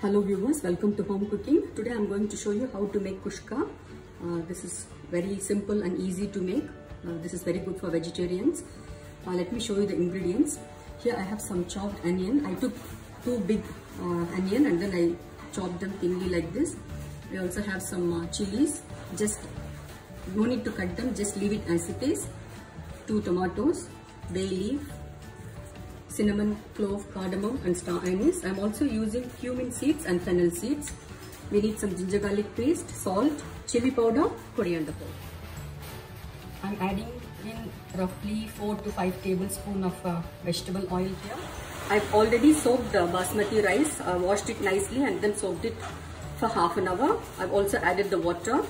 Hello viewers, welcome to home cooking. Today I'm going to show you how to make kushka. Uh, this is very simple and easy to make. Uh, this is very good for vegetarians. Uh, let me show you the ingredients. Here I have some chopped onion. I took two big uh, onion and then I chopped them thinly like this. I also have some uh, chilies. Just no need to cut them, just leave it as it is. Two tomatoes, bay leaf, cinnamon, clove, cardamom and star anise. I'm also using cumin seeds and fennel seeds. We need some ginger garlic paste, salt, chili powder, coriander powder. I'm adding in roughly 4 to 5 tablespoons of uh, vegetable oil here. I've already soaked the basmati rice, uh, washed it nicely and then soaked it for half an hour. I've also added the water.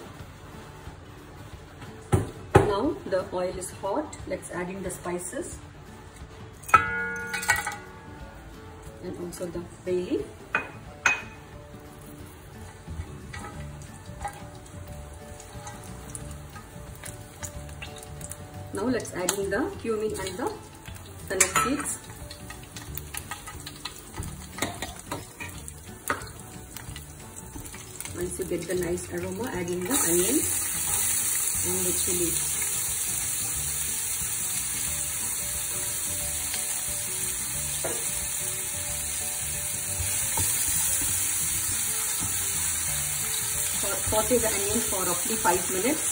Now the oil is hot. Let's add in the spices. And also the bay. Now let's add in the cumin and the fennel seeds. Once you get the nice aroma, add in the onion and the chili. Saute the onion for roughly 5 minutes.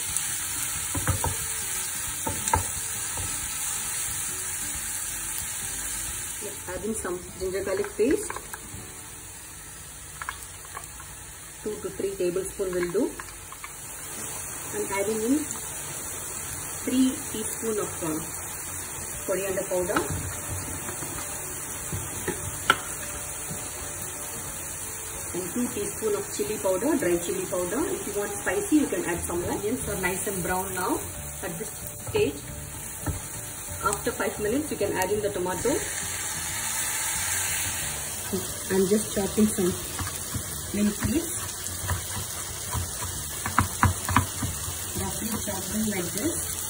Let's add in some ginger garlic paste. 2 to 3 tablespoons will do. I'm adding in 3 teaspoons of uh, coriander powder. And 2 teaspoon of chili powder, dry chili powder. If you want spicy, you can add some onions are nice and brown now at this stage. After 5 minutes, you can add in the tomato. I'm just chopping some mint leaves. Roughly chop them like this.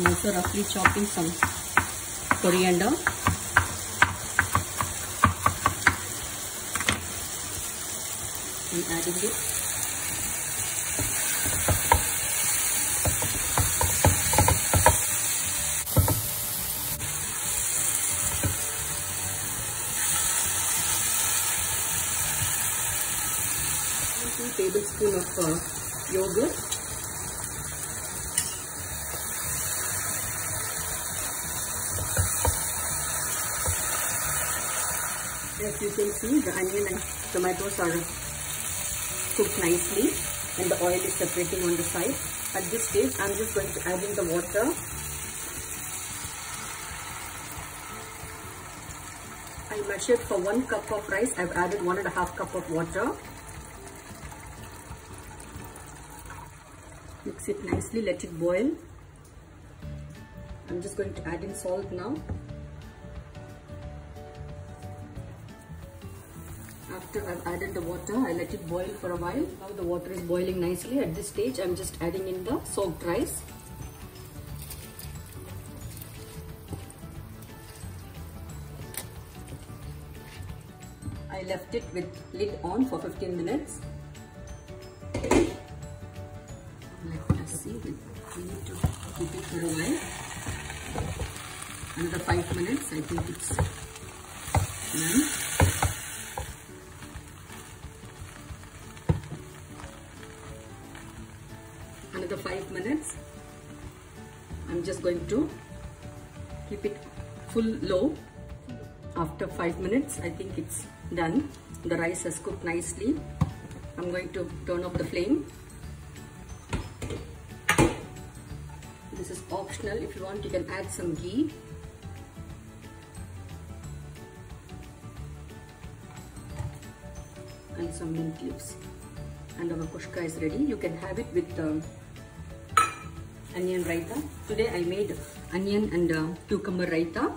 I'm also roughly chopping some coriander. And adding it. Two tablespoon of uh, yogurt. As you can see, the onion and tomatoes are cooked nicely and the oil is separating on the side. At this stage, I'm just going to add in the water. I measured for one cup of rice, I've added one and a half cup of water. Mix it nicely, let it boil. I'm just going to add in salt now. After I've added the water, I let it boil for a while. Now the water is boiling nicely. At this stage, I'm just adding in the soaked rice. I left it with lid on for 15 minutes. Let us see, we need to keep it for a while. Another 5 minutes, I think it's done. Another 5 minutes. I'm just going to keep it full low. After 5 minutes I think it's done. The rice has cooked nicely. I'm going to turn off the flame. This is optional. If you want you can add some ghee. And some mint leaves. And our kushka is ready. You can have it with um, onion raita. Today I made onion and uh, cucumber raita.